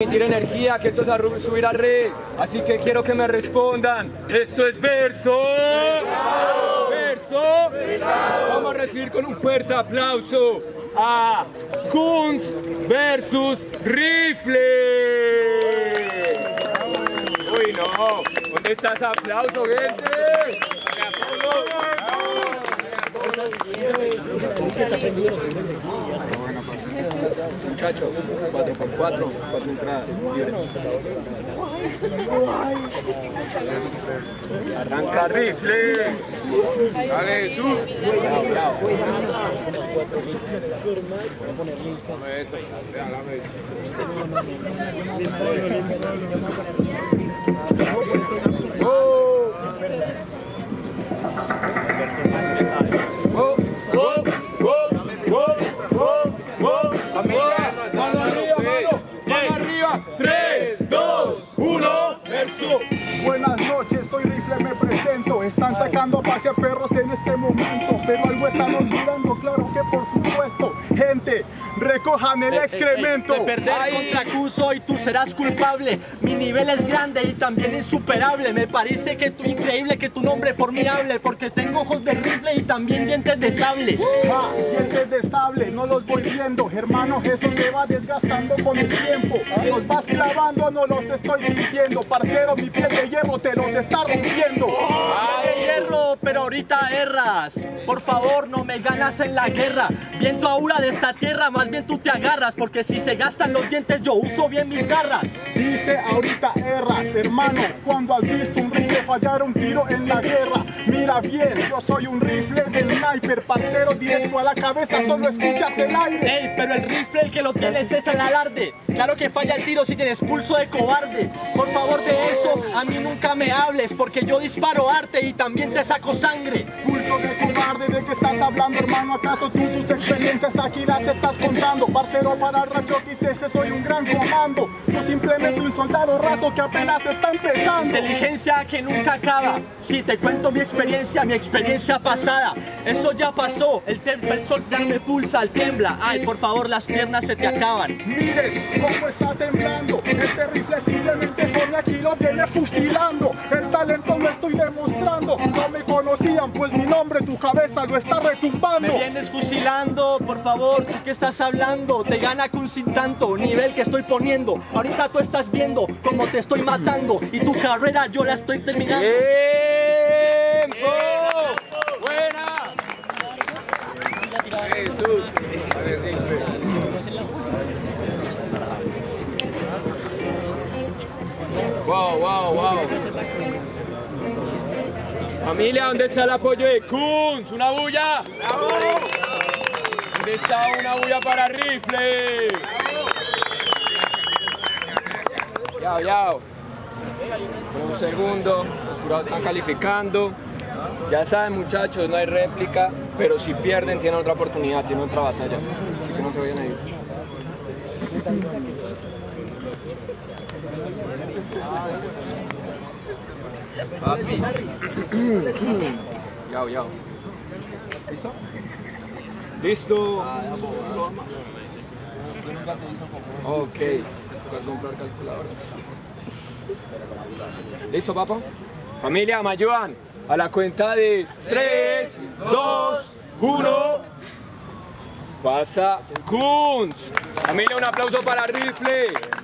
Emitir energía, que esto es a subir red. Así que quiero que me respondan. Esto es verso. Verso. Vamos a recibir con un fuerte aplauso a Kunz versus Rifle. Uy, no. ¿Dónde está aplauso, gente? Muchachos, 4 por 4 4 entradas. libres. Arranca Rifle. Dale, Jesús. Bravo, bravo. Recojan el excremento. De perder contra Cuso y tú serás culpable. Mi nivel es grande y también insuperable. Me parece que tú increíble que tu nombre por mí hable, porque tengo ojos de rifle y también dientes de sable. Ah, dientes de sable, no los voy viendo, hermano, eso se va desgastando con el tiempo. Los vas clavando, no los estoy sintiendo, parcero, mi piel de hierro te los está rompiendo. Ahorita erras. Por favor, no me ganas en la guerra. Viento aura de esta tierra, más bien tú te agarras, porque si se gastan los dientes yo uso bien mis garras. Dice ahorita erras, hermano, cuando has visto un rifle fallar un tiro en la guerra. Mira bien, yo soy un rifle a la cabeza, solo escuchas el aire. Ey, pero el rifle el que lo tienes es el alarde. Claro que falla el tiro si tienes pulso de cobarde. Por favor de eso, a mí nunca me hables, porque yo disparo arte y también te saco sangre. Pulso de cobarde, ¿de qué estás hablando, hermano? ¿Acaso tú tus experiencias aquí las estás contando? Parcero, para el rayo ese soy un gran comando. Tú simplemente un soldado raso que apenas está empezando. Inteligencia que nunca acaba. Si te cuento mi experiencia, mi experiencia pasada, eso ya pasó. El, tem- el sol ya no me pulsa, el tiembla. Ay, por favor, las piernas se te acaban. Miren cómo está temblando. Este rifle simplemente pone aquí lo viene fusilando. El talento lo estoy demostrando. No me conocían, pues mi nombre tu cabeza lo está retumbando. Me vienes fusilando, por favor, ¿tú qué estás hablando? Te gana con sin tanto nivel que estoy poniendo. Ahorita tú estás viendo cómo te estoy matando y tu carrera yo la estoy terminando. ¡Tiempo! ¡Buena! Jesús. Dale, rifle. ¡Wow, wow, wow! Familia, ¿dónde está el apoyo de Kunz? ¡Una bulla! ¿Dónde está una bulla para Rifle? Yao, yao. Un segundo, los jurados están calificando. Ya saben muchachos, no hay réplica, pero si pierden tienen otra oportunidad, tienen otra batalla. Así que no se vayan a ir. Yao, yao. ¿Listo? ¿Listo? Ok. Voy a comprar calculadora. ¿Listo, papá? Familia, ¿me ayudan? A la cuenta de 3, 2, 1. Pasa Kunz. Familia, un aplauso para Rifle.